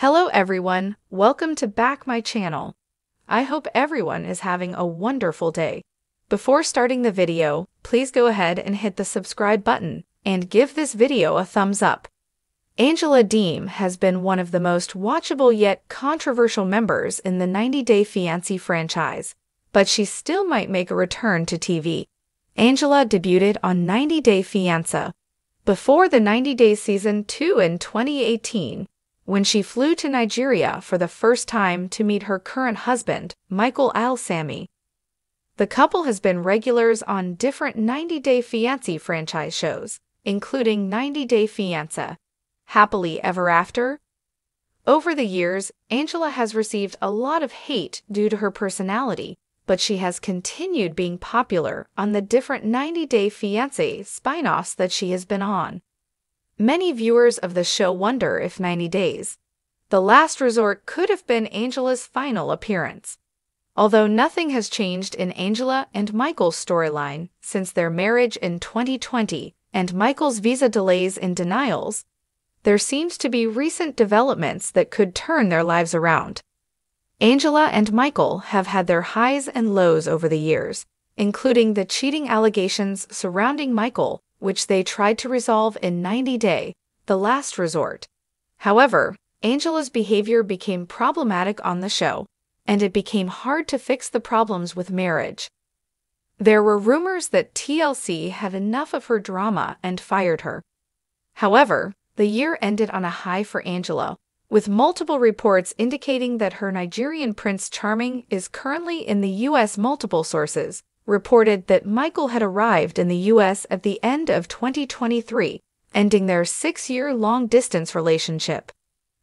Hello everyone, welcome to back my channel. I hope everyone is having a wonderful day. Before starting the video, please go ahead and hit the subscribe button and give this video a thumbs up. Angela Deem has been one of the most watchable yet controversial members in the 90 Day Fiancé franchise, but she still might make a return to TV. Angela debuted on 90 Day Fiancé before the 90 Day Season 2 in 2018 when she flew to Nigeria for the first time to meet her current husband, Michael Ilesanmi. The couple has been regulars on different 90 Day Fiancé franchise shows, including 90 Day Fiancé, Happily Ever After. Over the years, Angela has received a lot of hate due to her personality, but she has continued being popular on the different 90 Day Fiancé spin-offs that she has been on. Many viewers of the show wonder if 90 Days, The Last Resort could have been Angela's final appearance. Although nothing has changed in Angela and Michael's storyline since their marriage in 2020 and Michael's visa delays and denials, there seems to be recent developments that could turn their lives around. Angela and Michael have had their highs and lows over the years, including the cheating allegations surrounding Michael which they tried to resolve in 90 Day, the last resort. However, Angela's behavior became problematic on the show, and it became hard to fix the problems with marriage. There were rumors that TLC had enough of her drama and fired her. However, the year ended on a high for Angela, with multiple reports indicating that her Nigerian Prince Charming is currently in the U.S. Multiple sources reported that Michael had arrived in the U.S. at the end of 2023, ending their six year long distance relationship.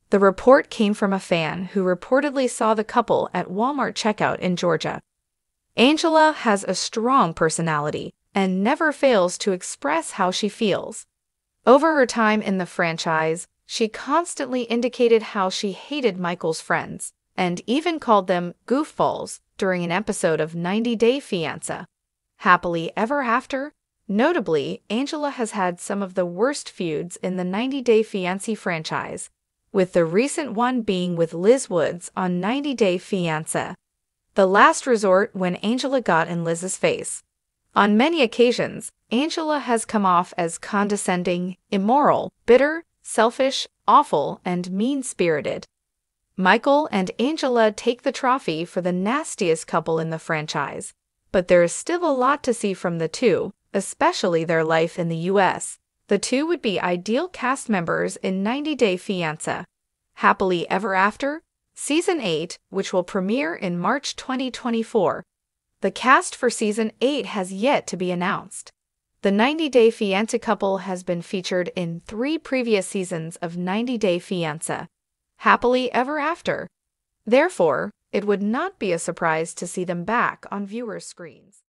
The report came from a fan who reportedly saw the couple at Walmart checkout in Georgia. Angela has a strong personality and never fails to express how she feels. Over her time in the franchise, she constantly indicated how she hated Michael's friends and even called them goofballs during an episode of 90 Day Fiancé. Happily Ever After, notably, Angela has had some of the worst feuds in the 90 Day Fiancé franchise, with the recent one being with Liz Woods on 90 Day Fiancé. The last resort when Angela got in Liz's face. On many occasions, Angela has come off as condescending, immoral, bitter, selfish, awful, and mean spirited. Michael and Angela take the trophy for the nastiest couple in the franchise, but there is still a lot to see from the two, especially their life in the US. The two would be ideal cast members in 90 Day Fiancé. Happily Ever After, Season 8, which will premiere in March 2024. The cast for Season 8 has yet to be announced. The 90 Day Fiancé couple has been featured in three previous seasons of 90 Day Fiancé happily ever after. Therefore, it would not be a surprise to see them back on viewers' screens.